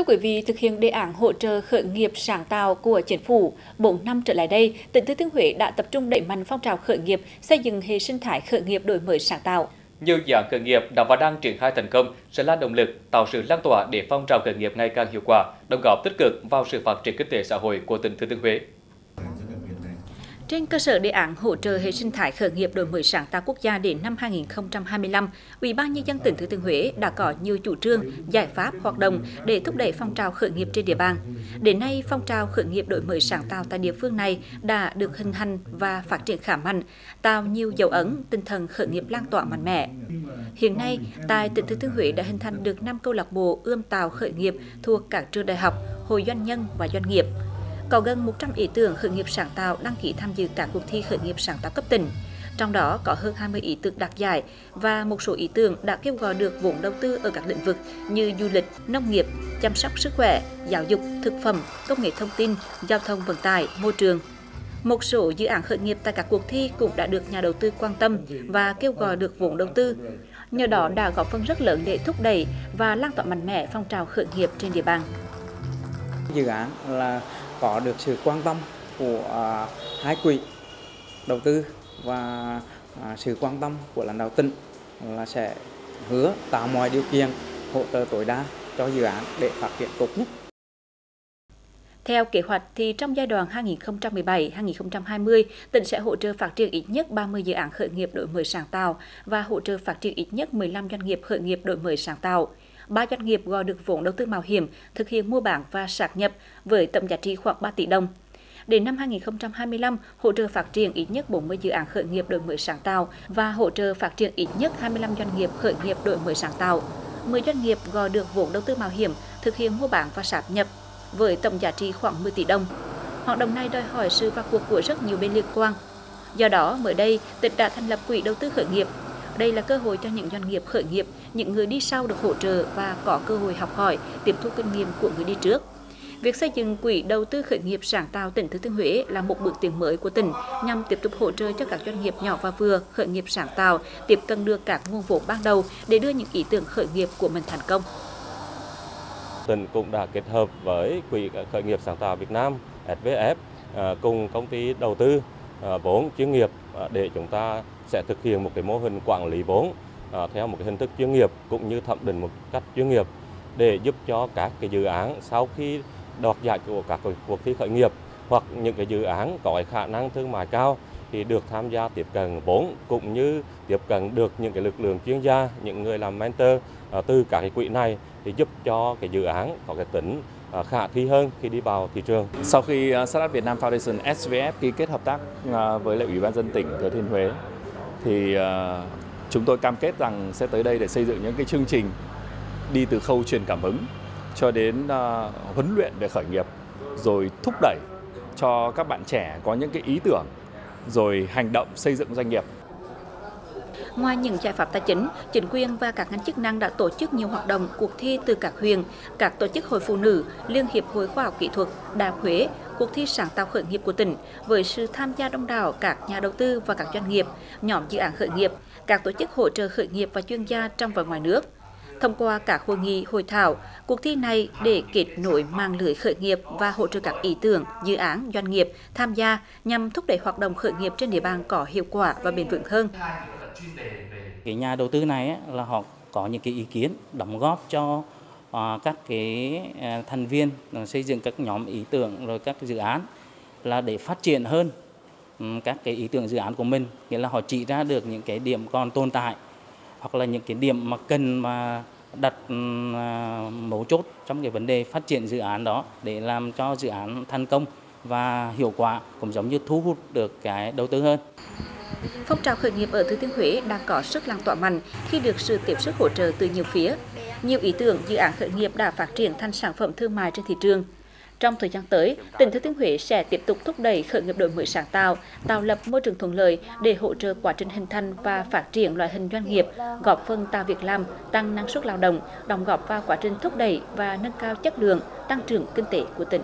thưa quý vị, thực hiện đề án hỗ trợ khởi nghiệp sáng tạo của chính phủ, 4 năm trở lại đây, tỉnh Thừa Thiên Huế đã tập trung đẩy mạnh phong trào khởi nghiệp, xây dựng hệ sinh thái khởi nghiệp đổi mới sáng tạo. Nhiều dự án khởi nghiệp đã và đang triển khai thành công sẽ là động lực tạo sự lan tỏa để phong trào khởi nghiệp ngày càng hiệu quả, đóng góp tích cực vào sự phát triển kinh tế xã hội của tỉnh Thừa Thiên Huế. Trên cơ sở đề án hỗ trợ hệ sinh thái khởi nghiệp đổi mới sáng tạo quốc gia đến năm 2025, Ủy ban nhân dân tỉnh Thừa Thiên Huế đã có nhiều chủ trương, giải pháp hoạt động để thúc đẩy phong trào khởi nghiệp trên địa bàn. Đến nay, phong trào khởi nghiệp đổi mới sáng tạo tại địa phương này đã được hình thành và phát triển khả mạnh, tạo nhiều dấu ấn tinh thần khởi nghiệp lan tỏa mạnh mẽ. Hiện nay, tại tỉnh Thừa Thiên Huế đã hình thành được 5 câu lạc bộ ươm tạo khởi nghiệp thuộc các trường đại học, hội doanh nhân và doanh nghiệp có gần 100 ý tưởng khởi nghiệp sáng tạo đăng ký tham dự các cuộc thi khởi nghiệp sáng tạo cấp tỉnh. Trong đó có hơn 20 ý tưởng đạt giải và một số ý tưởng đã kêu gọi được vốn đầu tư ở các lĩnh vực như du lịch, nông nghiệp, chăm sóc sức khỏe, giáo dục, thực phẩm, công nghệ thông tin, giao thông vận tải, môi trường. Một số dự án khởi nghiệp tại các cuộc thi cũng đã được nhà đầu tư quan tâm và kêu gọi được vốn đầu tư. Nhờ đó đã góp phần rất lớn để thúc đẩy và lan tỏa mạnh mẽ phong trào khởi nghiệp trên địa bàn. Dự án là có được sự quan tâm của à, hai quỹ đầu tư và à, sự quan tâm của lãnh đạo tỉnh là sẽ hứa tạo mọi điều kiện hỗ trợ tối đa cho dự án để phát triển tốt nhất. Theo kế hoạch thì trong giai đoạn 2017-2020, tỉnh sẽ hỗ trợ phát triển ít nhất 30 dự án khởi nghiệp đổi mới sáng tạo và hỗ trợ phát triển ít nhất 15 doanh nghiệp khởi nghiệp đổi mới sáng tạo ba doanh nghiệp gọi được vốn đầu tư mạo hiểm thực hiện mua bán và sáp nhập với tổng giá trị khoảng 3 tỷ đồng. Đến năm 2025, hỗ trợ phát triển ít nhất 40 dự án khởi nghiệp đổi mới sáng tạo và hỗ trợ phát triển ít nhất 25 doanh nghiệp khởi nghiệp đổi mới sáng tạo. 10 doanh nghiệp gọi được vốn đầu tư mạo hiểm thực hiện mua bán và sáp nhập với tổng giá trị khoảng 10 tỷ đồng. Hoạt động này đòi hỏi sự vào cuộc của rất nhiều bên liên quan. Do đó, mới đây, tỉnh đã thành lập quỹ đầu tư khởi nghiệp đây là cơ hội cho những doanh nghiệp khởi nghiệp, những người đi sau được hỗ trợ và có cơ hội học hỏi, tiếp thu kinh nghiệm của người đi trước. Việc xây dựng quỹ đầu tư khởi nghiệp sáng tạo tỉnh Thừa Thiên Huế là một bước tiến mới của tỉnh nhằm tiếp tục hỗ trợ cho các doanh nghiệp nhỏ và vừa khởi nghiệp sáng tạo tiếp cận được các nguồn vốn ban đầu để đưa những ý tưởng khởi nghiệp của mình thành công. Tỉnh cũng đã kết hợp với quỹ khởi nghiệp sáng tạo Việt Nam SVF ờ, cùng công ty đầu tư Ờ, vốn chuyên nghiệp ờ, để chúng ta sẽ thực hiện một cái mô hình quản lý vốn ờ, theo một cái hình thức chuyên nghiệp cũng như thẩm định một cách chuyên nghiệp để giúp cho các cái dự án sau khi đoạt giải của các cuộc thi khởi nghiệp hoặc những cái dự án có cái khả năng thương mại cao thì được tham gia tiếp cận vốn cũng như tiếp cận được những cái lực lượng chuyên gia, những người làm mentor từ các cái quỹ này thì giúp cho cái dự án có cái tính À, khả thi hơn khi đi vào thị trường. Sau khi à, Startup Việt Nam Foundation SVF ký kết hợp tác à, với lại Ủy ban dân tỉnh Thừa Thiên Huế, thì chúng tôi cam kết rằng sẽ tới đây để xây dựng những cái chương trình đi từ khâu truyền cảm hứng cho đến huấn luyện về khởi nghiệp, rồi thúc đẩy cho các bạn trẻ có những cái ý tưởng, rồi hành động xây dựng doanh nghiệp Ngoài những giải pháp tài chính, chính quyền và các ngành chức năng đã tổ chức nhiều hoạt động, cuộc thi từ các huyện, các tổ chức hội phụ nữ, Liên hiệp hội khoa học kỹ thuật, Đại học Huế, cuộc thi sáng tạo khởi nghiệp của tỉnh với sự tham gia đông đảo các nhà đầu tư và các doanh nghiệp, nhóm dự án khởi nghiệp, các tổ chức hỗ trợ khởi nghiệp và chuyên gia trong và ngoài nước. Thông qua các hội nghị, hội thảo, cuộc thi này để kết nối mạng lưới khởi nghiệp và hỗ trợ các ý tưởng, dự án, doanh nghiệp tham gia nhằm thúc đẩy hoạt động khởi nghiệp trên địa bàn có hiệu quả và bền vững hơn chuyên đề về cái nhà đầu tư này là họ có những cái ý kiến đóng góp cho à, các cái à, thành viên à, xây dựng các nhóm ý tưởng rồi các dự án là để phát triển hơn ừ, các cái ý tưởng dự án của mình nghĩa là họ chỉ ra được những cái điểm còn tồn tại hoặc là những cái điểm mà cần mà đặt ừ, mấu chốt trong cái vấn đề phát triển dự án đó để làm cho dự án thành công và hiệu quả, cũng giống như thu hút được cái đầu tư hơn. Phong trào khởi nghiệp ở Thừa Thiên Huế đang có sức lan tỏa mạnh khi được sự tiếp sức hỗ trợ từ nhiều phía. Nhiều ý tưởng dự án khởi nghiệp đã phát triển thành sản phẩm thương mại trên thị trường. Trong thời gian tới, tỉnh Thừa Thiên Huế sẽ tiếp tục thúc đẩy khởi nghiệp đổi mới sáng tạo, tạo lập môi trường thuận lợi để hỗ trợ quá trình hình thành và phát triển loại hình doanh nghiệp, góp phần tạo việc làm, tăng năng suất lao động, đóng góp vào quá trình thúc đẩy và nâng cao chất lượng tăng trưởng kinh tế của tỉnh.